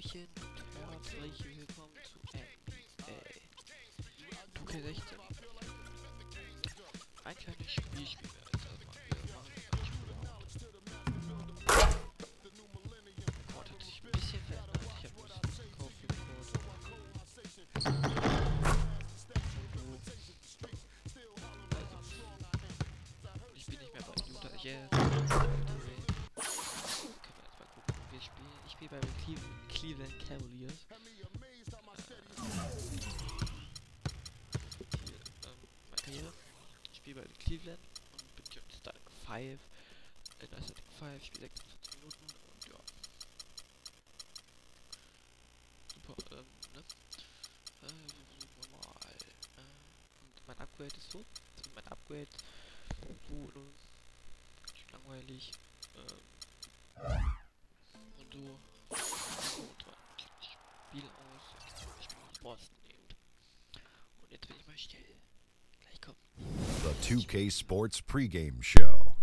Hallöchen und herzlich willkommen zu NBA 2K16. Ein kleines Spielspiel werde ich das mal wieder machen. Ich Gott hat sich ein bisschen verändert. Ich habe ein bisschen gekauft für Code. Also, ich bin nicht mehr bei Utah. Jetzt. Wir jetzt gucken, wie wir spielen. Ich spiele bei den Cle Cleveland Cavaliers. Äh, hier, ähm, meine Karriere. Ich spiele bei Cleveland und bin jetzt Starting 5. In der Starting 5, ich spiele 46 Minuten und ja. Super, ähm, ne? Äh, versuchen wir mal. Äh, und mein Upgrade ist so. Also mein Upgrade ganz langweilig. Ähm, und so. Und dann klickt das Spiel aus. Ich bin aus Boston eben. Und jetzt bin ich mal still. Gleich kommt. The 2K Sports pregame show.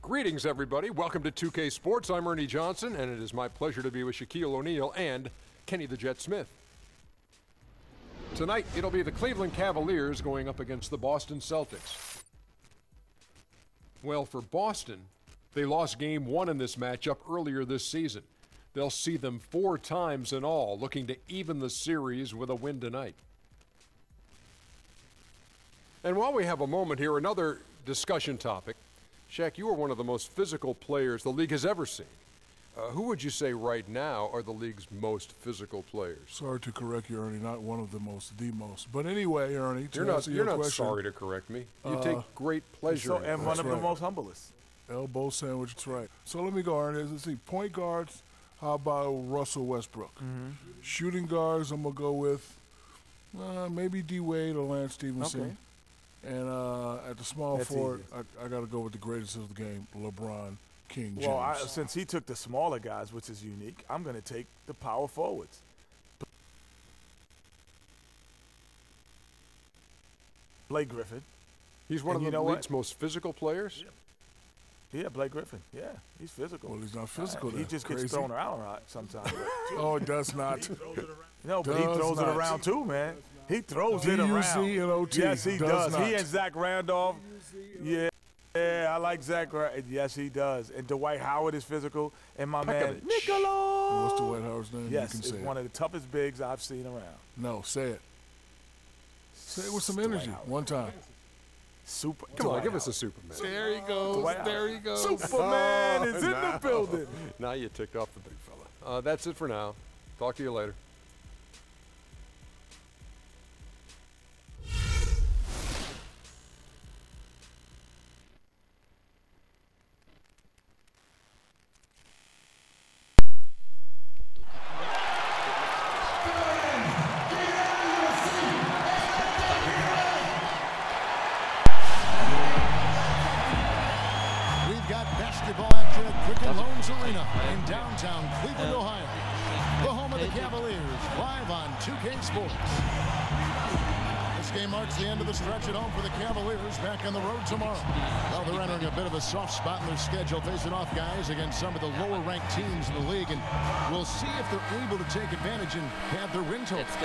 Greetings, everybody. Welcome to 2K Sports. I'm Ernie Johnson, and it is my pleasure to be with Shaquille O'Neal and Kenny the Jet Smith. Tonight, it'll be the Cleveland Cavaliers going up against the Boston Celtics. Well, for Boston, they lost game one in this matchup earlier this season. They'll see them four times in all, looking to even the series with a win tonight. And while we have a moment here, another discussion topic. Shaq, you are one of the most physical players the league has ever seen. Uh, who would you say right now are the league's most physical players? Sorry to correct you, Ernie. Not one of the most, the most. But anyway, Ernie, to You're not, you're your not question, sorry to correct me. You Uh, take great pleasure So, in and it. one of the most humblest. elbow sandwich. That's right. So let me go, Ernie. Let's see. Point guards. How about Russell Westbrook? Mm-hmm. Shooting guards. I'm gonna go with uh, maybe D Wade or Lance Stephenson. Okay. And uh, at the small That's forward, I, I got to go with the greatest of the game, LeBron King James. Well, I, since he took the smaller guys, which is unique, I'm going to take the power forwards. Blake Griffin. He's one and of you the know what? league's most physical players. Yeah, Blake Griffin. Yeah, he's physical. well, he's not physical. he just Crazy. gets thrown around a lot sometimes. Oh, it does not. no, but he throws not. it around too, man. He throws it around. D-U-Z and O-T. Yes, he Does does. He and Zach Randolph. Yeah. Yeah, I like Zach. Ra- Yes, he does. And Dwight Howard is physical. And my man Pekovic. Nikola. What's the White Howard's name? Yes, you it's can say one it. of the toughest bigs I've seen around. No, say it. Say it with some Dwight energy. Howard. One time. Super. Come on, Dwight give us a Superman. There he goes. Dwight There Howard. he goes. Superman is in the building. Now you ticked off the big fella. Uh, that's it for now. Talk to you later. The end of the stretch at home for the Cavaliers back on the road tomorrow. Well, they're entering a bit of a soft spot in their schedule, facing off guys against some of the lower ranked teams in the league, and we'll see if they're able to take advantage and have their win total. Let's.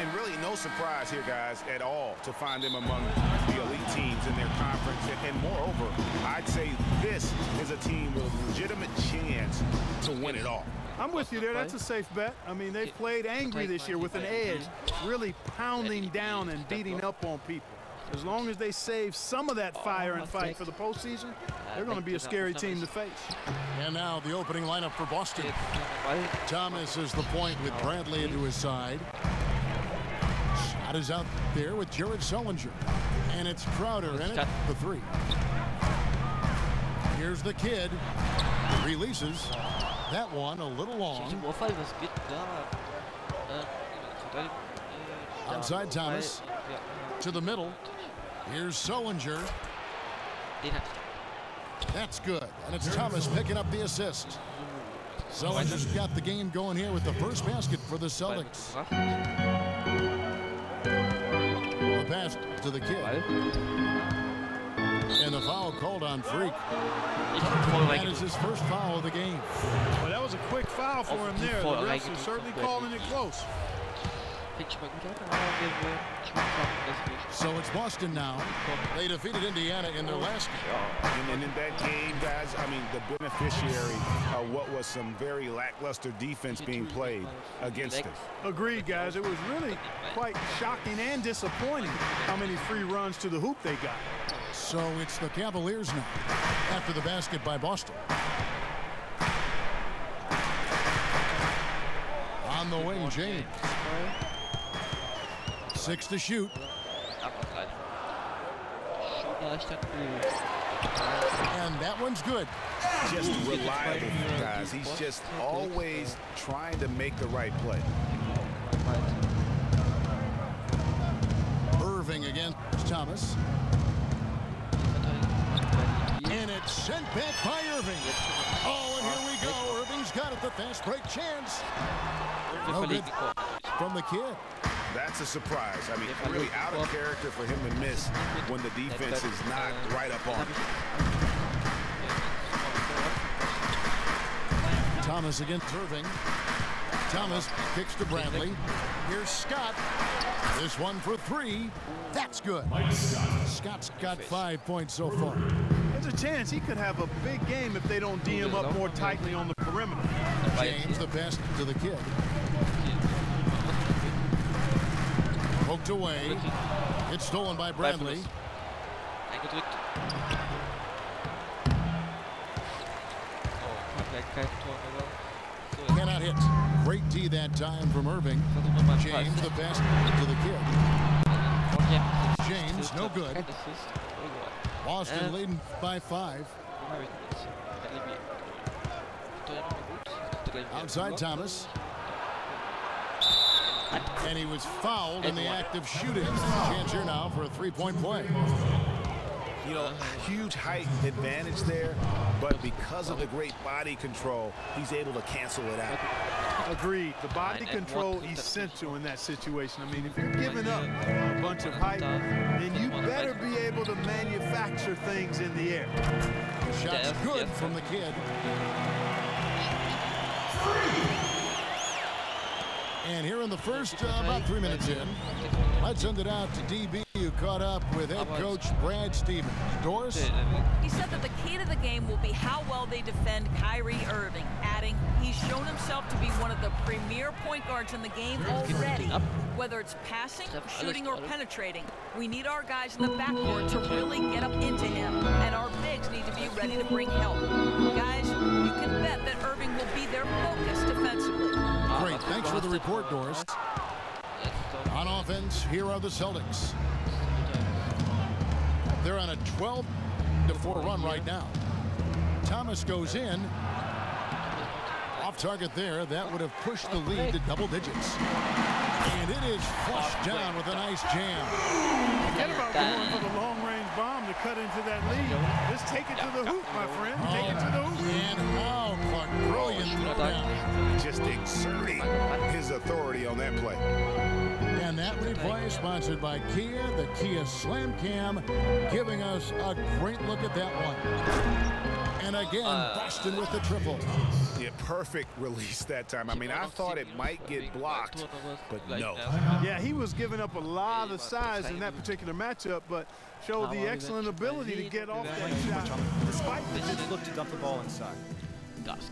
And really no surprise here, guys, at all to find them among the elite teams in their conference. And, and moreover, I'd say this is a team with a legitimate chance to win it all. I'm with you there. That's a safe bet. I mean, they've played angry this year with an edge, really pounding down and beating up on people. As long as they save some of that fire and fight for the postseason, they're going to be a scary team to face. And now the opening lineup for Boston. Thomas is the point with Bradley into his side. Shot is out there with Jared Sullinger. And it's Crowder in it, Shot. the three. Here's the kid. Releases. That one a little long. Welchen Vorfall, was geht da? Verteidigung, da, Outside Thomas. To the middle. Here's Sullinger. That's good. And it's Thomas picking up the assist. Sullinger's got the game going here with the first basket for the Celtics. The pass to the kid. Ball. And And a foul called on Freak. Ich finde That is his first foul of the game. Well, that was a quick foul for him there. The refs are certainly calling it close. Fängt schon mal gut an, aber wir wollen schon schaffen, dass wir So it's Boston now. They defeated Indiana in their last game. And, and in that game, guys, I mean, the beneficiary of what was some very lackluster defense being played against it. Agreed, guys. It was really quite shocking and disappointing how many free runs to the hoop they got. So it's the Cavaliers now after the basket by Boston. On the wing, James. Six to shoot. And that one's good. Just reliable, guys. He's just always trying to make the right play. It's sent back by Irving. Oh, and here we go. Irving's got it. The fast break chance Wir No good. from the kid. That's a surprise. I mean, really out of character for him to miss when the defense is not right up on him. Thomas against Irving. Thomas kicks to Bradley. Here's Scott. This one for three. That's good. Scott's got five points so far. There's a chance he could have a big game if they don't D him up more tightly on the perimeter. James the best to the kid. Poked away. It's stolen by Bradley. Eingedrückt. Oh, vielleicht kein Tor, aber so, Cannot hit. Great D that time from Irving. versuchen wir mal einen James the best to the kid. James, no good. Kein Assist. Oh Gott. Boston leading by five. Wo habe ich denn jetzt? Bradley B. Steuert noch gut. Hat gleich wieder Outside Thomas. And he was fouled in the act of shooting. Chance here now for a three-point play. You know, huge height advantage there, but because of the great body control, he's able to cancel it out. Agreed. The body Nine control one. essential in that situation. I mean, if you're giving up a bunch of height, then you better be able to manufacture things in the air. Shot's Yes, good yes. from the kid. And here in the first, uh, about three minutes in, let's send it out to DB, who caught up with head coach Brad Stevens. Doris? He said that the key to the game will be how well they defend Kyrie Irving, adding he's shown himself to be one of the premier point guards in the game already. Whether it's passing, shooting, or penetrating, we need our guys in the backcourt to really get up into him, and our bigs need to be ready to bring help. Guys, you can bet that Irving will be their focus defensively. Great. Thanks for the report, Doris. On offense, here are the Celtics. They're on a 12 to 4 run right now. Thomas goes in. Off target there. That would have pushed the lead to double digits. And it is flushed down with a nice jam. Forget about going for the long-range bomb to cut into that lead. Just take it to the hoop, my friend. Take it to the hoop. And now Clark, brilliant oh, throwdown. Just exerting his authority on that play. And that replay is sponsored by Kia, the Kia Slam Cam, giving us a great look at that one. And again, uh, Boston with the triple. Yeah, perfect release that time. I mean, I thought it might get blocked, but no. Yeah, he was giving up a lot of size in that particular matchup, but showed the excellent ability to get off that shot. Despite the good look to dump the ball inside. Gas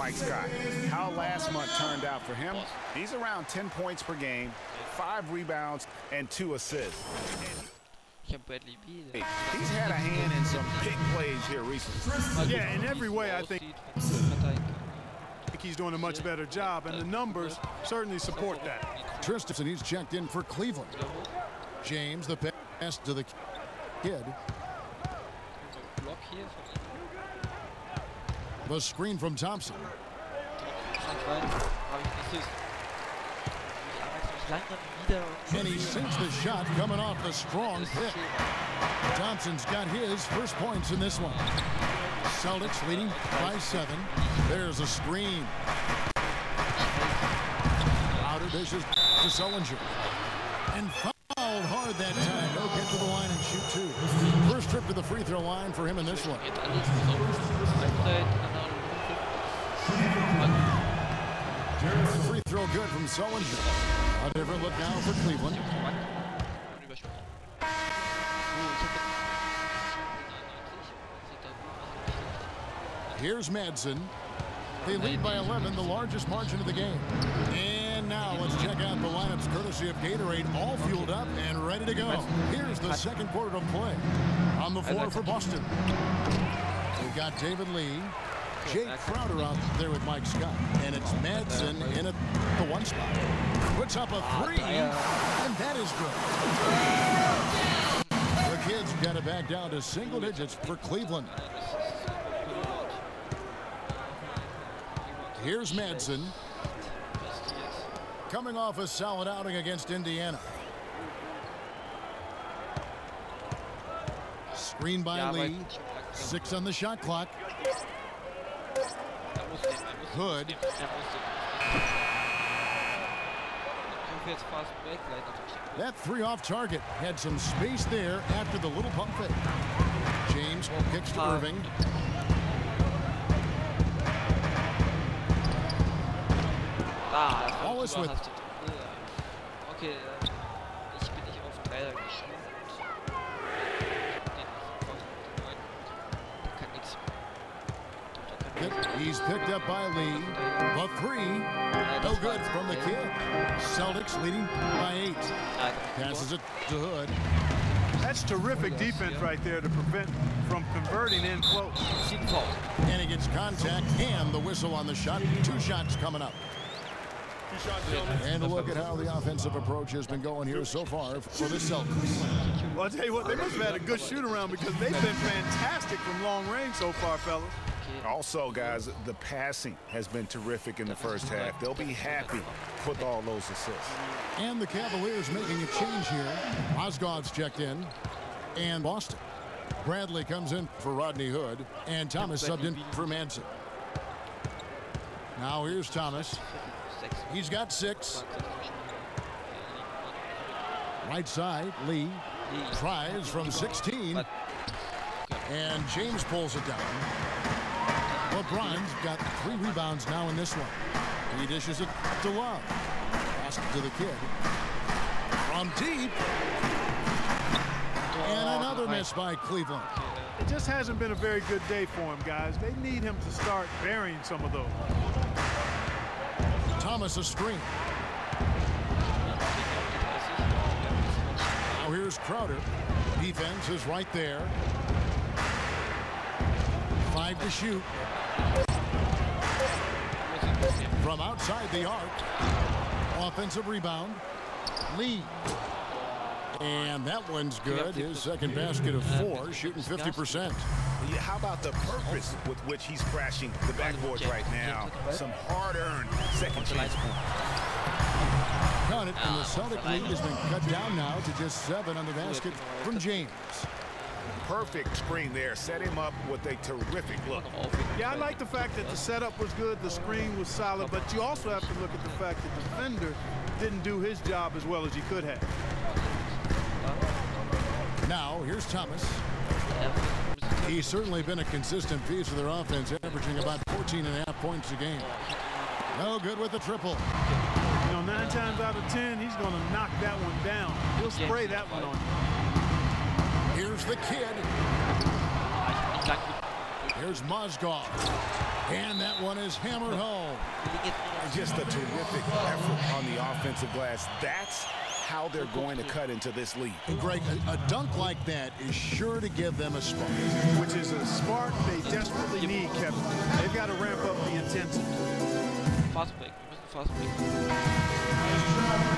Mike Scott. How last month turned out for him. He's around 10 points per game, five rebounds, and two assists. Ich habe Bradley B. Hey, He's had a hand in some big plays here recently. Yeah, in every way, I think I think he's doing a much better job, and the numbers certainly support that. Tristan, he's checked in for Cleveland. James, the pass to the kid. The screen from Thompson. And he sinks the shot coming off the strong pick. Thompson's got his first points in this one. Celtics leading by seven. There's a screen. Outer dishes to Sullinger. And fouled hard that time. No get to the line and shoot two. First trip to the free throw line for him in this one. Free throw good from Sullinger. A different look now for Cleveland. Here's Madsen. They lead by 11, the largest margin of the game. And now let's check out the lineups courtesy of Gatorade, all fueled up and ready to go. Here's the second quarter of play. On the floor for Boston. We've got David Lee, Jake Crowder out there with Mike Scott. And it's Madsen in at one spot. Puts up a ah, three, and that is good. The kids got it back down to single digits for Cleveland. Here's Madsen. Coming off a solid outing against Indiana. Screen by Lee. Six on the shot clock. Hood. That three off target had some space there after the little pump fake. James kicks to Irving. Ah, Wallace with. Okay, He's picked up by Lee. The three. No good from the kid. Celtics leading by eight. Passes it to Hood. That's terrific defense right there to prevent from converting in close. And he gets contact and the whistle on the shot. Two shots coming up. And look at how the offensive approach has been going here so far for the Celtics. Well, I'll tell you what, they must have had a good shoot around because they've been fantastic from long range so far, fellas. Also, guys, the passing has been terrific in the first half. They'll be happy with all those assists. And the Cavaliers making a change here. Osgood's checked in. And Boston. Bradley comes in for Rodney Hood. And Thomas subbed in for Manson. Now here's Thomas. He's got six. Right side, Lee tries from 16. And James pulls it down. LeBron's got three rebounds now in this one. He dishes it to Love. Pass it to the kid. From deep. And oh, another miss by Cleveland. It just hasn't been a very good day for him, guys. They need him to start burying some of those. Thomas a screen. Now here's Crowder. Defense is right there. Five to shoot. From outside the arc. Offensive rebound. Lee. And that one's good. His second basket of four, shooting 50%. How about the purpose with which he's crashing the backboard right now? Some hard-earned second chance points. Cut it, and the Celtic lead has been cut down now to just seven on the basket from James. Perfect screen there. Set him up with a terrific look. Yeah, I like the fact that the setup was good, the screen was solid, but you also have to look at the fact that the defender didn't do his job as well as he could have. Now, here's Thomas. He's certainly been a consistent piece of their offense, averaging about 14 and a half points a game. No good with the triple. You know, nine times out of ten, he's going to knock that one down. He'll spray that one on you. Here's the kid. Here's Mozgov. And that one is hammered home. Just a terrific effort on the offensive glass. That's how they're going to cut into this lead. And Greg, a, a dunk like that is sure to give them a spark. Which is a spark they desperately need, Kevin. They've got to ramp up the intensity. Fast break. Wir fast break.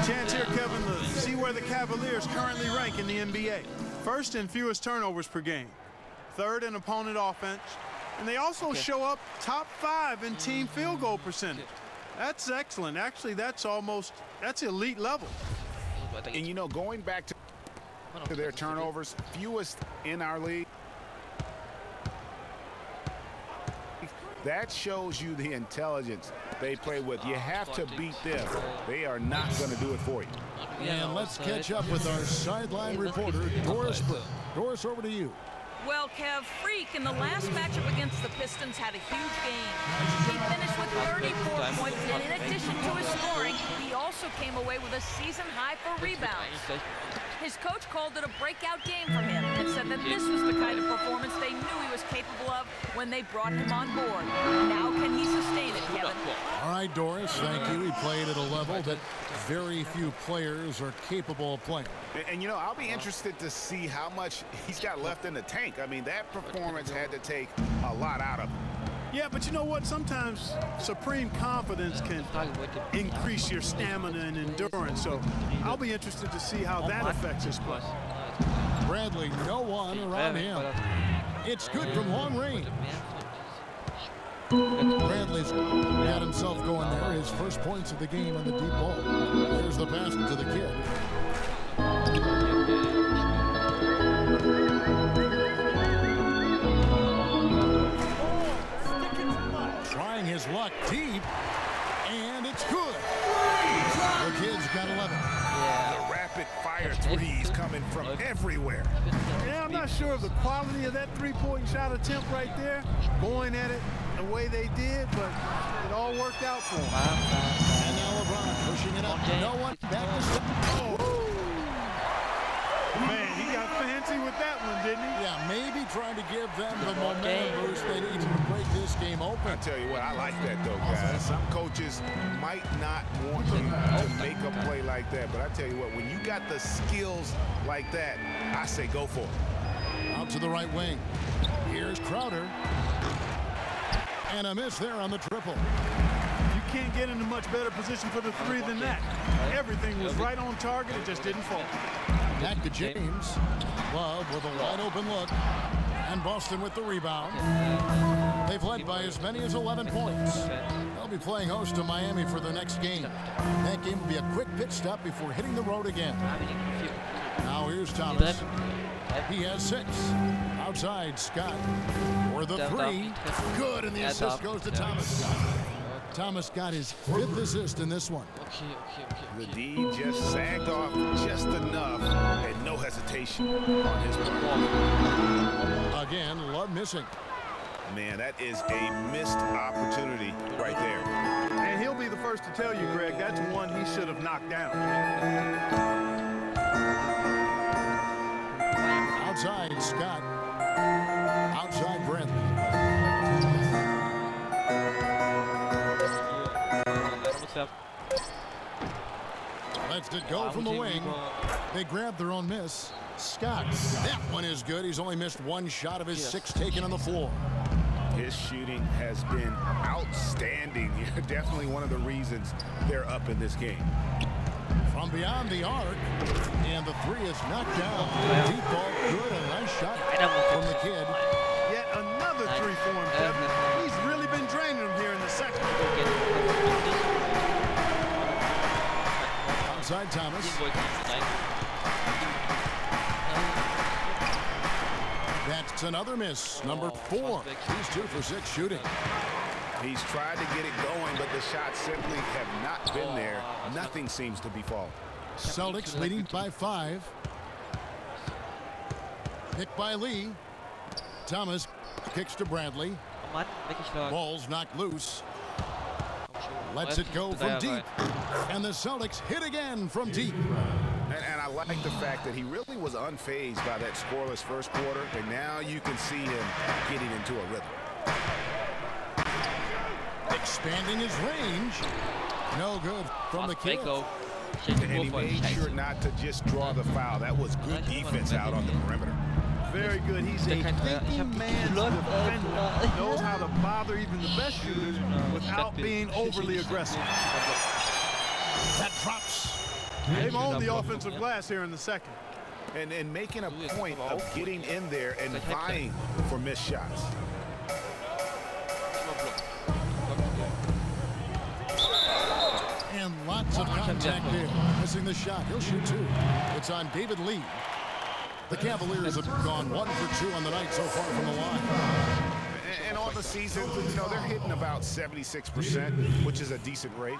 Chance here, Kevin, to see where the Cavaliers currently rank in the NBA. First in fewest turnovers per game. Third in opponent offense. And they also show up top five in team mm-hmm. field goal percentage. That's excellent. Actually, that's almost, that's elite level. And you know, going back to, to their turnovers, fewest in our league. That shows you the intelligence they play with. You have to beat them. They are not going to do it for you. And let's catch up with our sideline reporter, Doris Burke. Doris, over to you. Well, Kev, Freak in the last matchup against the Pistons had a huge game. He finished with 34 points, and in addition to his scoring, he also came away with a season high for rebounds. His coach called it a breakout game for him and said that this was the kind of performance they knew he was capable of when they brought him on board. Now can he sustain it, Kevin? All right, Doris, thank you. He played at a level that very few players are capable of playing. And, and, you know, I'll be interested to see how much he's got left in the tank. I mean, that performance had to take a lot out of him. Yeah, but you know what? Sometimes supreme confidence can increase your stamina and endurance. So I'll be interested to see how that affects his play. Bradley, no one around him. It's good from long range. Bradley's got himself going there. His first points of the game on the deep ball. There's the pass to the kid. His luck deep, and it's good. The kid's got 11. The rapid fire threes coming from everywhere. Yeah, I'm not sure of the quality of that three-point shot attempt right there, going at it the way they did, but it all worked out for them. And now LeBron pushing it up. No one back to stop. Oh. Man, he got fancy with that one, didn't he? Yeah, maybe trying to give them the momentum boost they need to break this game open. I tell you what, I like that though, guys. Some coaches might not want you to make a play like that, but I tell you what, when you got the skills like that, I say go for it. Out to the right wing. Here's Crowder. And a miss there on the triple. You can't get in a much better position for the three than that. Everything was right on target, it just didn't fall. Back to James. Love with a wide open look. And Boston with the rebound. They've led by as many as 11 points. They'll be playing host to Miami for the next game. That game will be a quick pit stop before hitting the road again. Now here's Thomas. He has six. Outside, Scott. For the three. Good, and the assist goes to Thomas. Thomas got his fifth assist in this one. Okay, okay, okay. The D just sagged off just enough and no hesitation on his part. Again, Love missing. Man, that is a missed opportunity right there. And he'll be the first to tell you, Greg, that's one he should have knocked down. Outside, Scott. Lets it go from the wing. They grab their own miss. Scott, that one is good. He's only missed one shot of his six taken on the floor. His shooting has been outstanding. Definitely one of the reasons they're up in this game. From beyond the arc, and the three is knocked down. Deep ball, good, a nice shot from the kid. Outside Thomas. That's another miss. Number four. He's two for six shooting. He's tried to get it going, but the shots simply have not been there. Nothing seems to be falling. Celtics leading by five. Picked by Lee. Thomas kicks to Bradley. Ball's knocked loose. Lets it go from deep. And the Celtics hit again from deep. And, and, I like the fact that he really was unfazed by that scoreless first quarter, and now you can see him getting into a rhythm. Expanding his range. No good from the kid. And he made sure not to just draw the foul. That was good defense out on the perimeter. Very good. He's a thinking man's defender. Knows how to bother even the best shooters without being overly aggressive. That drops. They've owned the offensive glass here in the second. And, and making a point of getting in there and vying for missed shots. And lots of contact there. Missing the shot. He'll shoot two. It's on David Lee. The Cavaliers have gone one for two on the night so far from the line. And on the season, you know, they're hitting about 76%, which is a decent rate.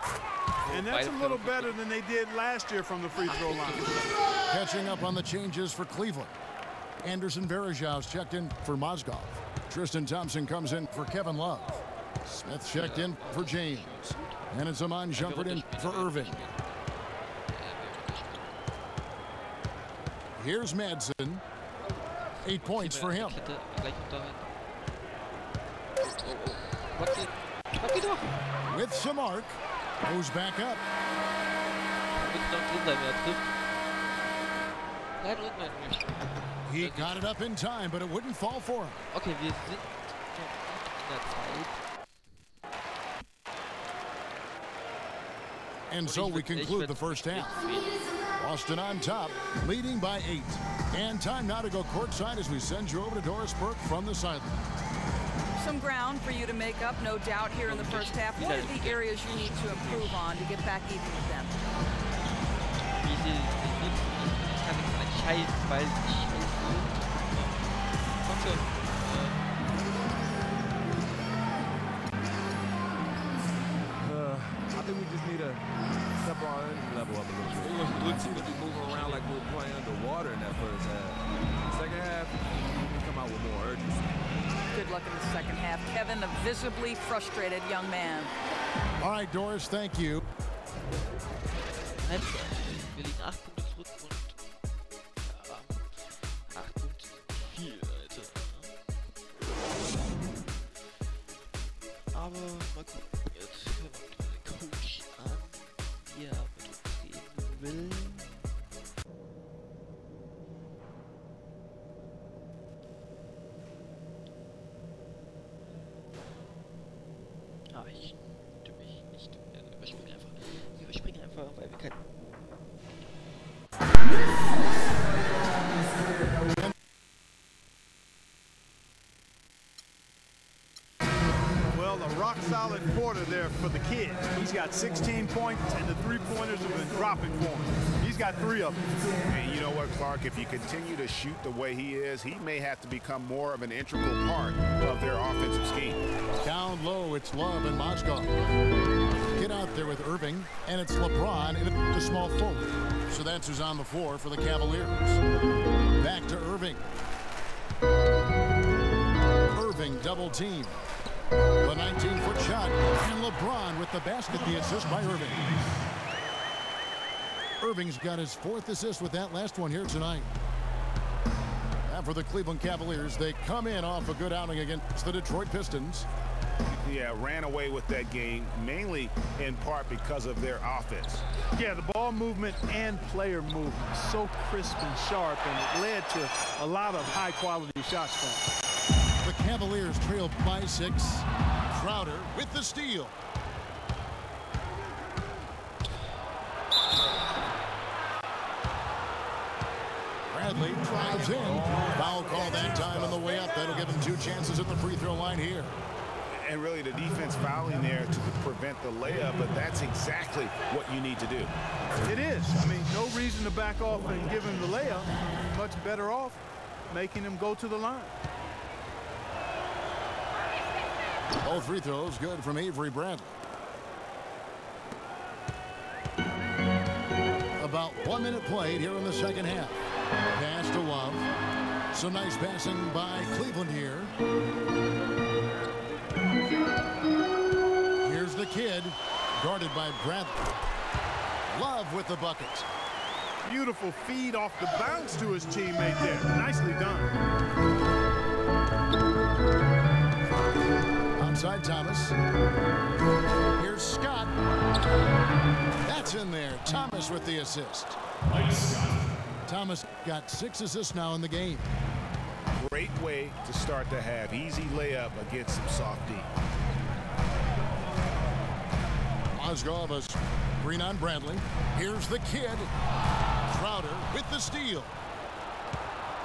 And that's a little better than they did last year from the free throw line. Catching up on the changes for Cleveland. Anderson Varejao's checked in for Mozgov. Tristan Thompson comes in for Kevin Love. Smith checked in for James. And it's Iman Shumpert in for Irving. Here's Madsen. Eight points for him. With some arc. Goes back up. He got it up in time, but it wouldn't fall for him. Okay, wir sind noch in der Zeit. And so we conclude the first half. Boston on top, leading by eight. And time now to go courtside as we send you over to Doris Burke from the sideline. Some ground for you to make up, no doubt, here in the first half. What are the areas you need to improve on to get back even with them? Wie Good luck in the second half. Kevin, a visibly frustrated young man. All right, Doris, thank you. Halbzeit. 8 Punkte If you continue to shoot the way he is, he may have to become more of an integral part of their offensive scheme. Down low, it's Love and Mozgov. Get out there with Irving, and it's LeBron in the small forward. So that's who's on the floor for the Cavaliers. Back to Irving. Irving double team. The 19-foot shot, and LeBron with the basket, the assist by Irving. Irving's got his fourth assist with that last one here tonight. And for the Cleveland Cavaliers, they come in off a good outing against the Detroit Pistons. Yeah, ran away with that game, mainly in part because of their offense. Yeah, the ball movement and player movement so crisp and sharp, and it led to a lot of high-quality shots for him. The Cavaliers trail by six. Crowder with the steal. Bradley drives in. Foul call that time on the way up. That'll give him two chances at the free throw line here. And really the defense fouling there to prevent the layup, but that's exactly what you need to do. It is. I mean, no reason to back off and give him the layup. Much better off making him go to the line. All free throws good from Avery Bradley. About one minute played here in the second half. Pass to Love. Some nice passing by Cleveland here. Here's the kid, guarded by Bradley. Love with the bucket. Beautiful feed off the bounce to his teammate there. Nicely done. Outside Thomas. Here's Scott. That's in there. Thomas with the assist. Thomas got six assists now in the game. Great way to start the half. Easy layup against some soft D. Mozgov is green on Bradley. Here's the kid. Crowder with the steal.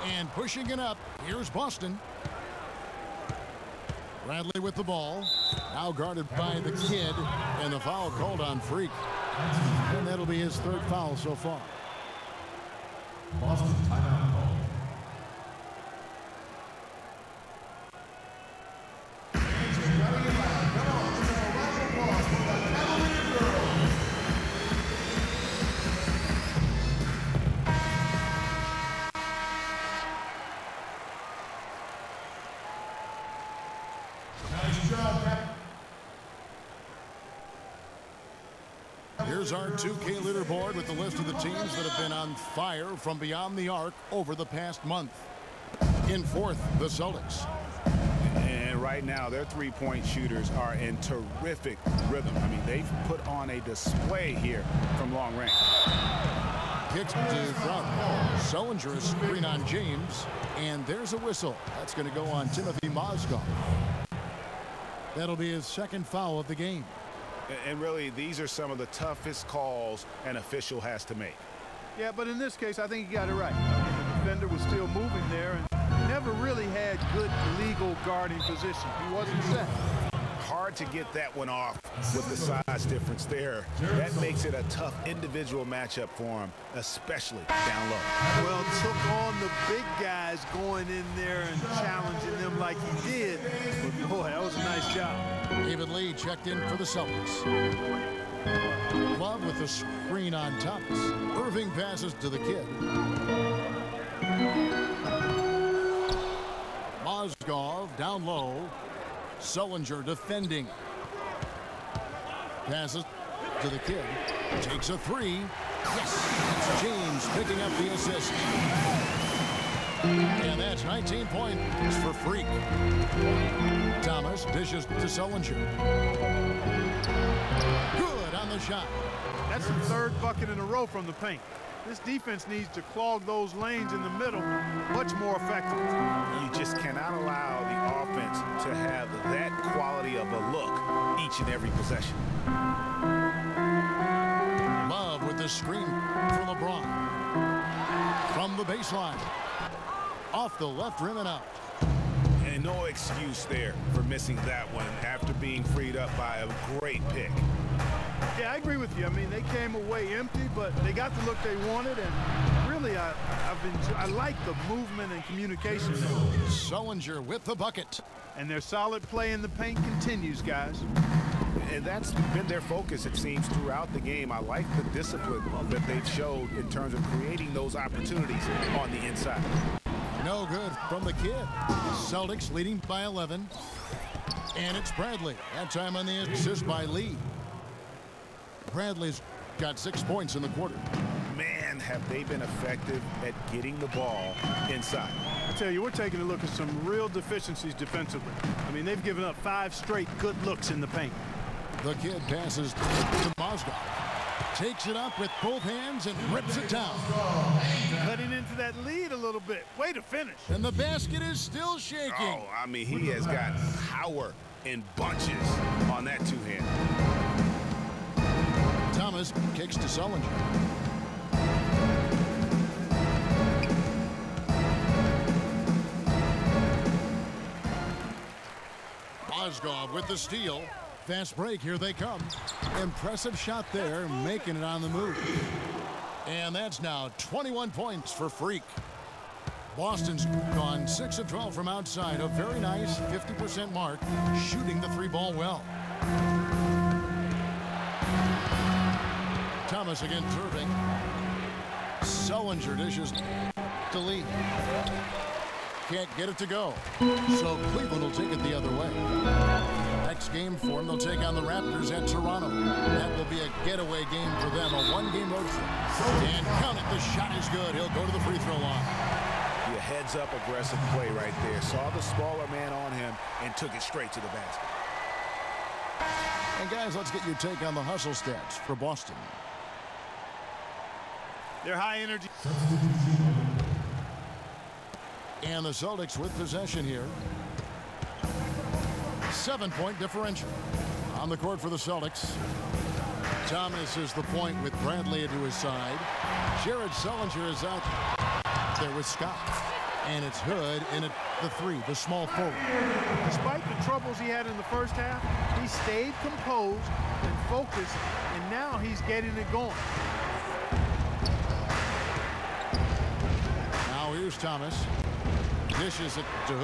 And pushing it up. Here's Boston. Bradley with the ball. Now guarded by the kid. And the foul called on Freak. And that'll be his third foul so far. Boston timeout Here's our 2K leaderboard with the list of the teams that have been on fire from beyond the arc over the past month. In fourth, the Celtics. And right now, their three-point shooters are in terrific rhythm. I mean, they've put on a display here from long range. Kicks to Brown. Sullinger a screen on James. And there's a whistle. That's going to go on Timofey Mozgov. That'll be his second foul of the game. And really, these are some of the toughest calls an official has to make. Yeah, but in this case, I think he got it right. I mean, the defender was still moving there and never really had good legal guarding position. He wasn't set. Hard to get that one off with the size difference there. That makes it a tough individual matchup for him, especially down low. Well, took on the big guys going in there and challenging like he did. But boy, that was a nice job. David Lee checked in for the Celtics. Love with the screen on Thomas. Irving passes to the kid. Mozgov down low. Sullinger defending. Passes to the kid. Takes a three. Yes! James picking up the assist. And that's 19 points for Freak. Thomas dishes to Sullinger. Good on the shot. That's the third bucket in a row from the paint. This defense needs to clog those lanes in the middle much more effectively. You just cannot allow the offense to have that quality of a look each and every possession. Love with the screen for LeBron. From the baseline. Off the left rim and out. And no excuse there for missing that one after being freed up by a great pick. Yeah, I agree with you. I mean, they came away empty, but they got the look they wanted, and really, I, I've been, I like the movement and communication. Sullinger with the bucket. And their solid play in the paint continues, guys. And that's been their focus, it seems, throughout the game. I like the discipline that they've showed in terms of creating those opportunities on the inside. No good from the kid. Celtics leading by 11. And it's Bradley. That time on the assist by Lee. Bradley's got six points in the quarter. Man, have they been effective at getting the ball inside. I tell you, we're taking a look at some real deficiencies defensively. I mean, they've given up five straight good looks in the paint. The kid passes to Mozgov. Takes it up with both hands and rips it down. Cutting into that lead a little bit. Way to finish. And the basket is still shaking. Oh, I mean, he has got power in bunches on that two-hand. Thomas kicks to Sullinger. Mozgov with the steal. Fast break, here they come. Impressive shot there, making it on the move. And that's now 21 points for Freak. Boston's gone 6 of 12 from outside, a very nice 50% mark, shooting the three ball well. Thomas again Irving. Sullinger dishes to Lee. Can't get it to go. So Cleveland will take it the other way. Next game for them, they'll take on the Raptors at Toronto. That will be a getaway game for them, a one-game road trip. And count it, the shot is good. He'll go to the free throw line. The heads-up aggressive play right there. Saw the smaller man on him and took it straight to the basket. And guys, let's get your take on the hustle stats for Boston. They're high energy. And the Celtics with possession here. Seven-point differential. On the court for the Celtics. Thomas is the point with Bradley to his side. Jared Sullinger is out there with Scott. And it's Hood in at the three, the small forward. Despite the troubles he had in the first half, he stayed composed and focused, and now he's getting it going. Now here's Thomas. Dishes it to Hood.